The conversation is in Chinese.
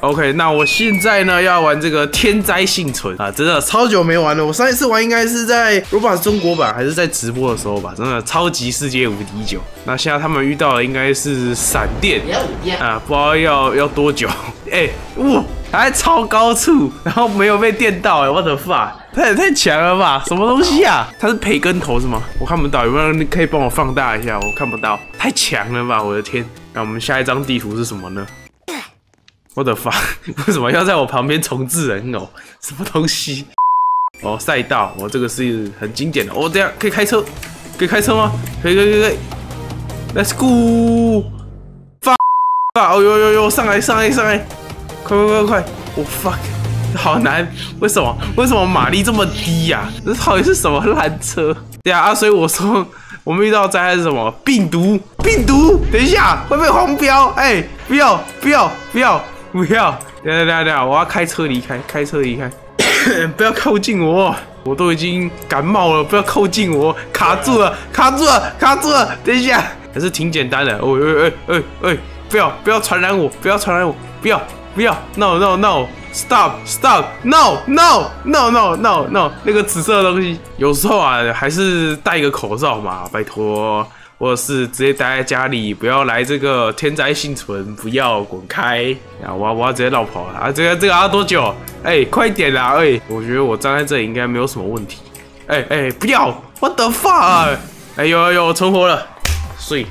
OK，那我现在呢要玩这个天灾幸存啊，真的超久没玩了。我上一次玩应该是在 Roblox 中国版，还是在直播的时候吧？真的超级世界无敌久。那现在他们遇到的应该是闪电啊，不知道要要多久。哎，哇，还在超高处，然后没有被电到，哎，我的发，他也太强了吧？什么东西啊？他是培根头是吗？我看不到，有没有人可以帮我放大一下？我看不到，太强了吧？我的天！那我们下一张地图是什么呢？我的发，为什么要在我旁边重置人偶？什么东西？哦，赛道，我这个是很经典的。我这样可以开车，可以开车吗？可以，可以，可以。Let's go！发发，哦呦呦呦，上来，上来，上来！快快快快！我 fuck，好难！为什么？为什么马力这么低呀？这到底是什么烂车？对啊，啊，所以我说我们遇到灾害是什么？病毒，病毒！等一下会被黄标！哎，不要，不要，不要！不要！等下等下等下，我要开车离开，开车离开，不要靠近我，我都已经感冒了，不要靠近我，卡住了，卡住了，卡住了！等一下，还是挺简单的。哦哎哎哎哎，不要不要传染我，不要传染我，不要不要，no no no，stop stop，no no no no no no，那个紫色的东西，有时候啊，还是戴个口罩嘛，拜托。或者是直接待在家里，不要来这个天灾幸存，不要滚开！啊，我我要直接绕跑了啊！这个这个要多久？哎，快点啦！哎，我觉得我站在这里应该没有什么问题。哎哎，不要！What the fuck！哎呦呦，存活了，睡。